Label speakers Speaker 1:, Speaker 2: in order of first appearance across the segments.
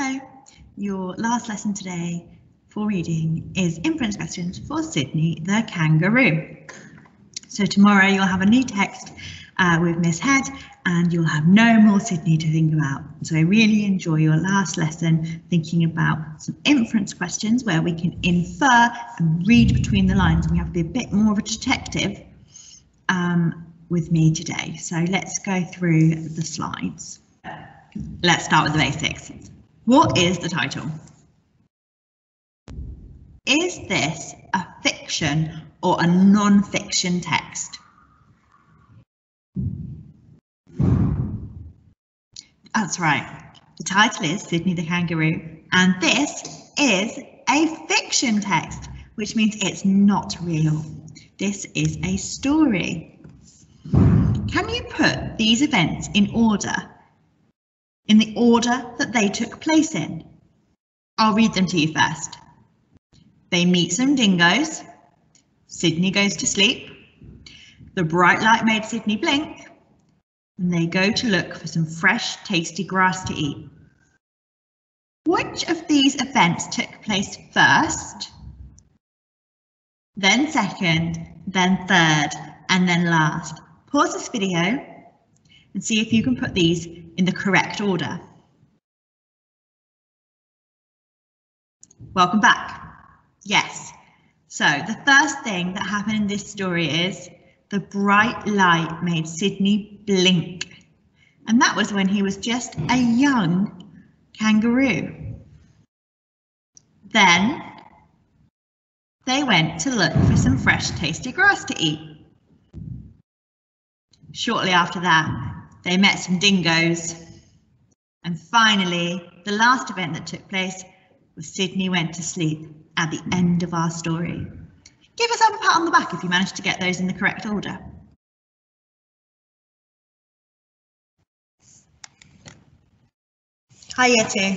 Speaker 1: Hello, your last lesson today for reading is inference questions for Sydney the kangaroo. So tomorrow you'll have a new text uh, with Miss Head and you'll have no more Sydney to think about. So I really enjoy your last lesson thinking about some inference questions where we can infer and read between the lines we have to be a bit more of a detective um, with me today. So let's go through the slides. Let's start with the basics. What is the title? Is this a fiction or a non-fiction text? That's right. The title is Sydney the Kangaroo, and this is a fiction text, which means it's not real. This is a story. Can you put these events in order in the order that they took place in. I'll read them to you first. They meet some dingoes. Sydney goes to sleep. The bright light made Sydney blink. And they go to look for some fresh, tasty grass to eat. Which of these events took place first, then second, then third, and then last? Pause this video and see if you can put these in the correct order. Welcome back. Yes. So the first thing that happened in this story is the bright light made Sydney blink. And that was when he was just a young kangaroo. Then they went to look for some fresh tasty grass to eat. Shortly after that, they met some dingoes. And finally, the last event that took place was Sydney went to sleep at the end of our story. Give us a pat on the back if you managed to get those in the correct order. Hi, two.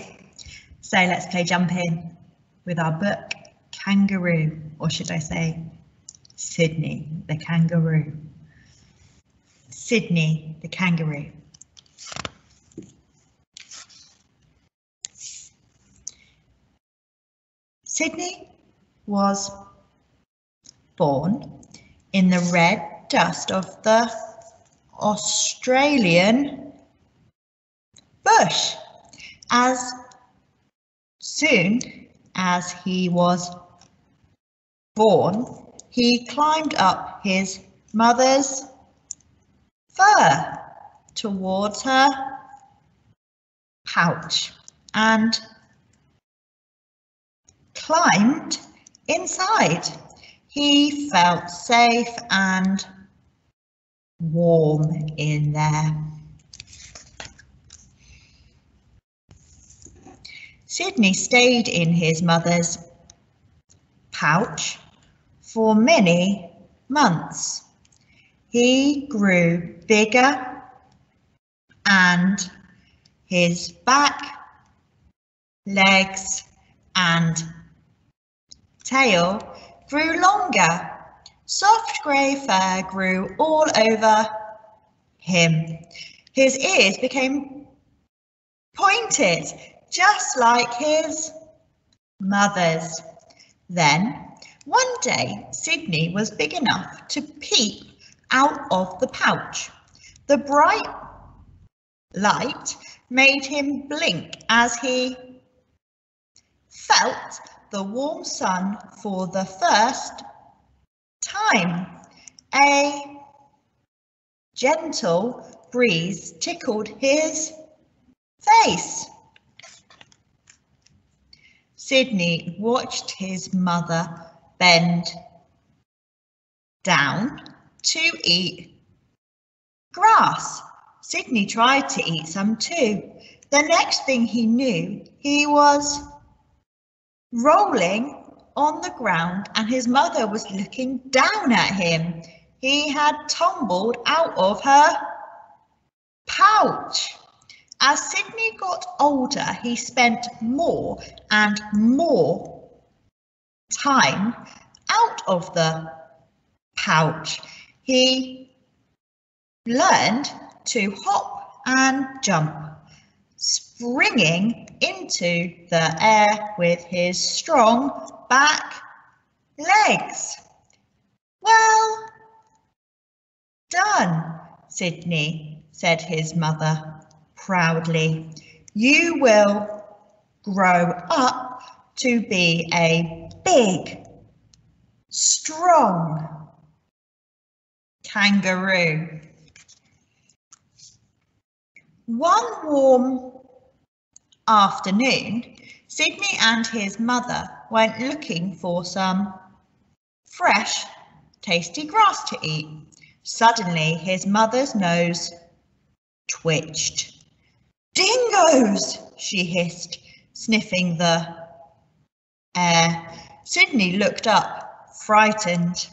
Speaker 1: So let's play jump in with our book, Kangaroo, or should I say, Sydney, the kangaroo. Sydney the kangaroo. Sydney was born in the red dust of the Australian bush. As soon as he was born, he climbed up his mother's fur towards her pouch and climbed inside. He felt safe and warm in there. Sydney stayed in his mother's pouch for many months. He grew bigger and his back, legs and tail grew longer. Soft grey fur grew all over him. His ears became pointed, just like his mother's. Then, one day, Sydney was big enough to peep out of the pouch. The bright light made him blink as he felt the warm sun for the first time. A gentle breeze tickled his face. Sydney watched his mother bend down to eat grass. Sydney tried to eat some too. The next thing he knew, he was rolling on the ground and his mother was looking down at him. He had tumbled out of her pouch. As Sydney got older, he spent more and more time out of the pouch. He learned to hop and jump, springing into the air with his strong back legs. Well done, Sydney, said his mother proudly. You will grow up to be a big, strong kangaroo. One warm afternoon, Sydney and his mother went looking for some fresh, tasty grass to eat. Suddenly, his mother's nose twitched. Dingoes, she hissed, sniffing the air. Sydney looked up, frightened.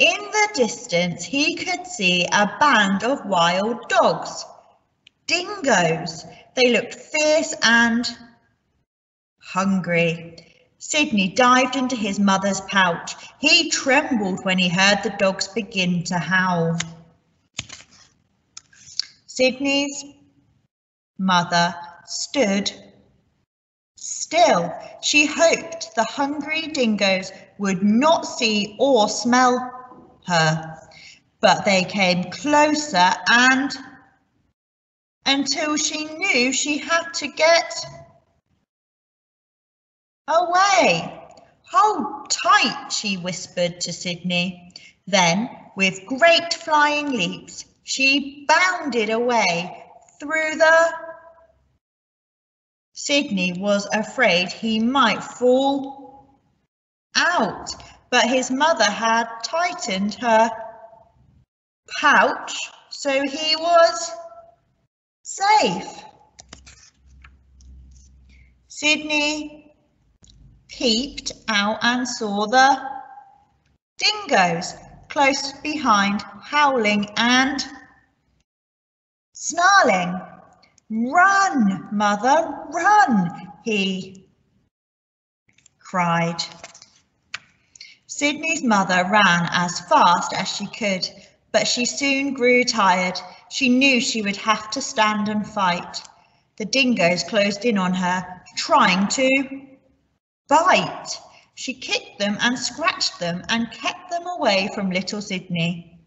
Speaker 1: In the distance, he could see a band of wild dogs. Dingoes. They looked fierce and hungry. Sydney dived into his mother's pouch. He trembled when he heard the dogs begin to howl. Sydney's mother stood still. She hoped the hungry dingoes would not see or smell her, but they came closer and until she knew she had to get away. Hold tight, she whispered to Sydney. Then, with great flying leaps, she bounded away through the... Sydney was afraid he might fall out, but his mother had tightened her pouch, so he was safe. Sydney peeped out and saw the dingoes close behind, howling and snarling. Run, mother, run, he cried. Sydney's mother ran as fast as she could, but she soon grew tired. She knew she would have to stand and fight. The dingoes closed in on her, trying to bite. She kicked them and scratched them and kept them away from little Sydney.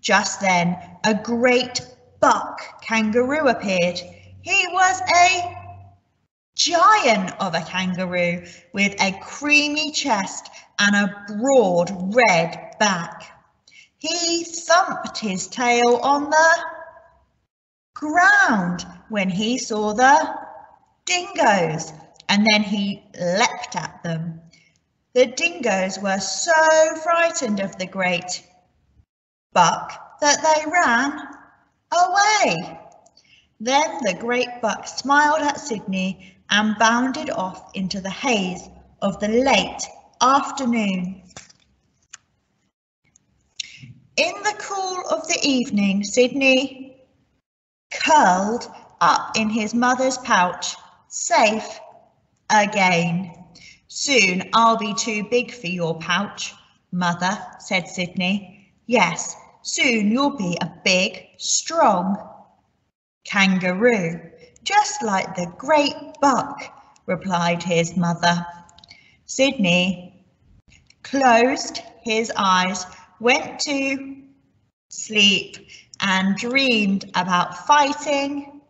Speaker 1: Just then, a great buck kangaroo appeared. He was a giant of a kangaroo with a creamy chest and a broad red back. He thumped his tail on the ground when he saw the dingoes and then he leapt at them. The dingoes were so frightened of the great buck that they ran away. Then the great buck smiled at Sydney and bounded off into the haze of the late afternoon. In the cool of the evening, Sydney curled up in his mother's pouch, safe again. Soon I'll be too big for your pouch, mother, said Sydney. Yes, soon you'll be a big, strong kangaroo, just like the great buck, replied his mother. Sydney closed his eyes, went to sleep and dreamed about fighting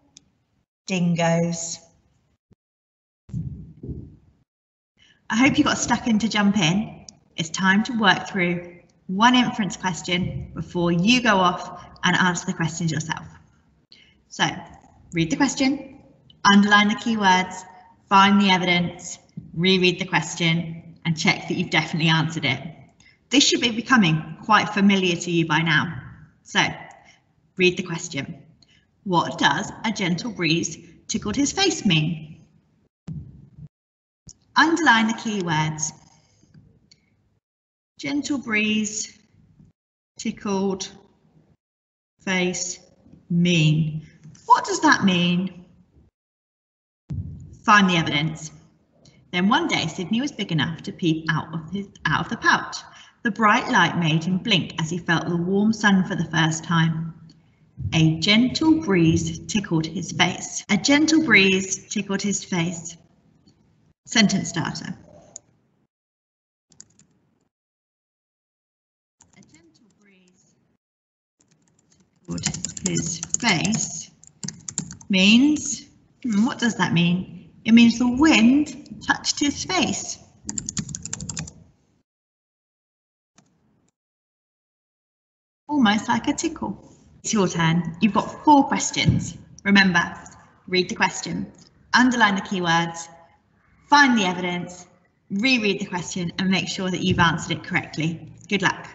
Speaker 1: dingoes. I hope you got stuck in to jump in. It's time to work through one inference question before you go off and answer the questions yourself. So read the question, underline the keywords, find the evidence, reread the question and check that you've definitely answered it. This should be becoming quite familiar to you by now. So read the question. What does a gentle breeze tickled his face mean? Underline the keywords. Gentle breeze, tickled, face, mean. What does that mean? Find the evidence. Then one day Sydney was big enough to peep out of his out of the pouch. The bright light made him blink as he felt the warm sun for the first time. A gentle breeze tickled his face. A gentle breeze tickled his face. Sentence starter. A gentle breeze tickled his face means, hmm, what does that mean? It means the wind touched his face. Almost like a tickle. It's your turn. You've got four questions. Remember, read the question, underline the keywords, find the evidence, reread the question and make sure that you've answered it correctly. Good luck.